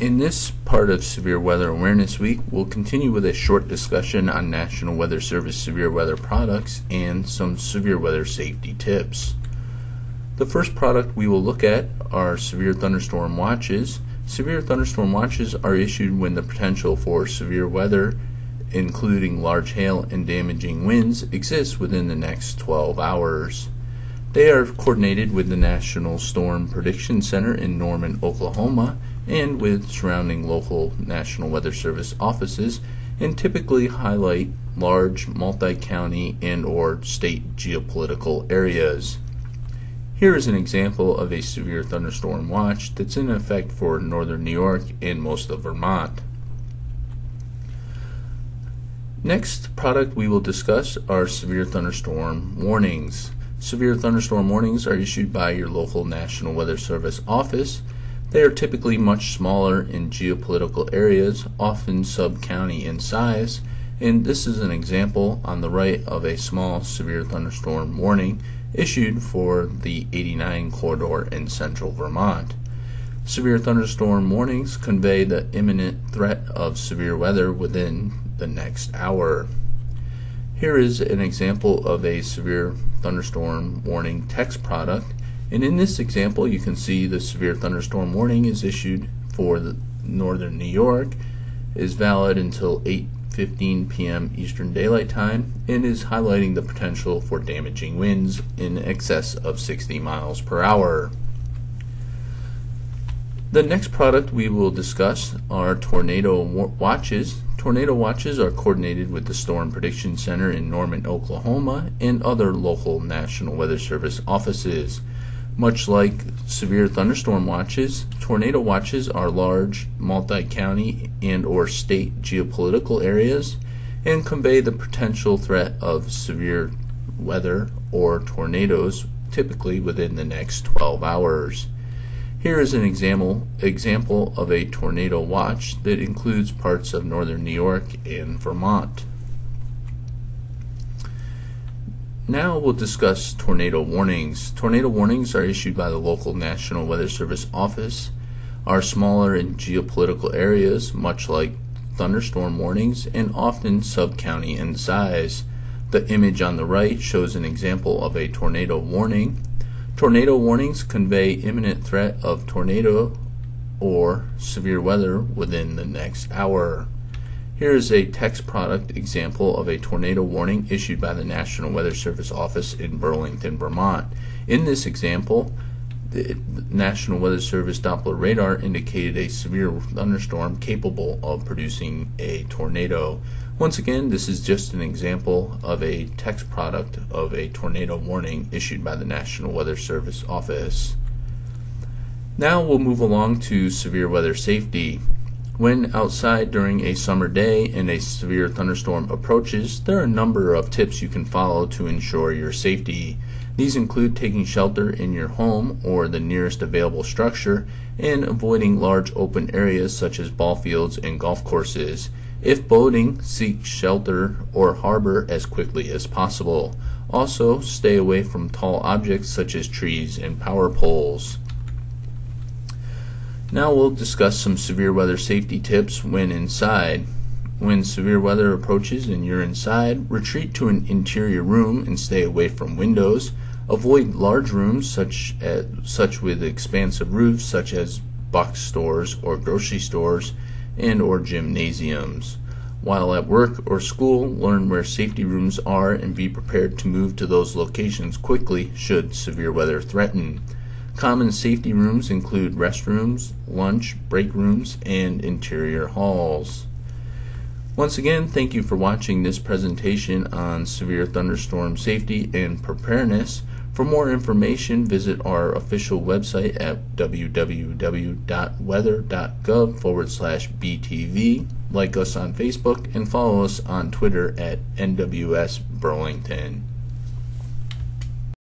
In this part of Severe Weather Awareness Week, we'll continue with a short discussion on National Weather Service severe weather products and some severe weather safety tips. The first product we will look at are severe thunderstorm watches. Severe thunderstorm watches are issued when the potential for severe weather, including large hail and damaging winds, exists within the next 12 hours. They are coordinated with the National Storm Prediction Center in Norman, Oklahoma, and with surrounding local National Weather Service offices and typically highlight large multi-county and or state geopolitical areas. Here is an example of a severe thunderstorm watch that's in effect for northern New York and most of Vermont. Next product we will discuss are severe thunderstorm warnings. Severe thunderstorm warnings are issued by your local National Weather Service office they are typically much smaller in geopolitical areas, often sub-county in size, and this is an example on the right of a small severe thunderstorm warning issued for the 89 corridor in central Vermont. Severe thunderstorm warnings convey the imminent threat of severe weather within the next hour. Here is an example of a severe thunderstorm warning text product and in this example, you can see the severe thunderstorm warning is issued for the northern New York, is valid until 8:15 p.m. Eastern Daylight Time, and is highlighting the potential for damaging winds in excess of 60 miles per hour. The next product we will discuss are tornado watches. Tornado watches are coordinated with the Storm Prediction Center in Norman, Oklahoma, and other local National Weather Service offices. Much like severe thunderstorm watches, tornado watches are large multi-county and or state geopolitical areas and convey the potential threat of severe weather or tornadoes typically within the next 12 hours. Here is an example, example of a tornado watch that includes parts of northern New York and Vermont. Now we'll discuss tornado warnings. Tornado warnings are issued by the local National Weather Service office, are smaller in geopolitical areas, much like thunderstorm warnings, and often sub-county in size. The image on the right shows an example of a tornado warning. Tornado warnings convey imminent threat of tornado or severe weather within the next hour. Here is a text product example of a tornado warning issued by the National Weather Service office in Burlington, Vermont. In this example, the National Weather Service Doppler radar indicated a severe thunderstorm capable of producing a tornado. Once again, this is just an example of a text product of a tornado warning issued by the National Weather Service office. Now we'll move along to severe weather safety. When outside during a summer day and a severe thunderstorm approaches, there are a number of tips you can follow to ensure your safety. These include taking shelter in your home or the nearest available structure and avoiding large open areas such as ball fields and golf courses. If boating, seek shelter or harbor as quickly as possible. Also, stay away from tall objects such as trees and power poles. Now we'll discuss some severe weather safety tips when inside. When severe weather approaches and you're inside, retreat to an interior room and stay away from windows. Avoid large rooms such as, such with expansive roofs such as box stores or grocery stores and or gymnasiums. While at work or school, learn where safety rooms are and be prepared to move to those locations quickly should severe weather threaten. Common safety rooms include restrooms, lunch, break rooms, and interior halls. Once again, thank you for watching this presentation on severe thunderstorm safety and preparedness. For more information, visit our official website at www.weather.gov forward slash BTV. Like us on Facebook and follow us on Twitter at NWS Burlington.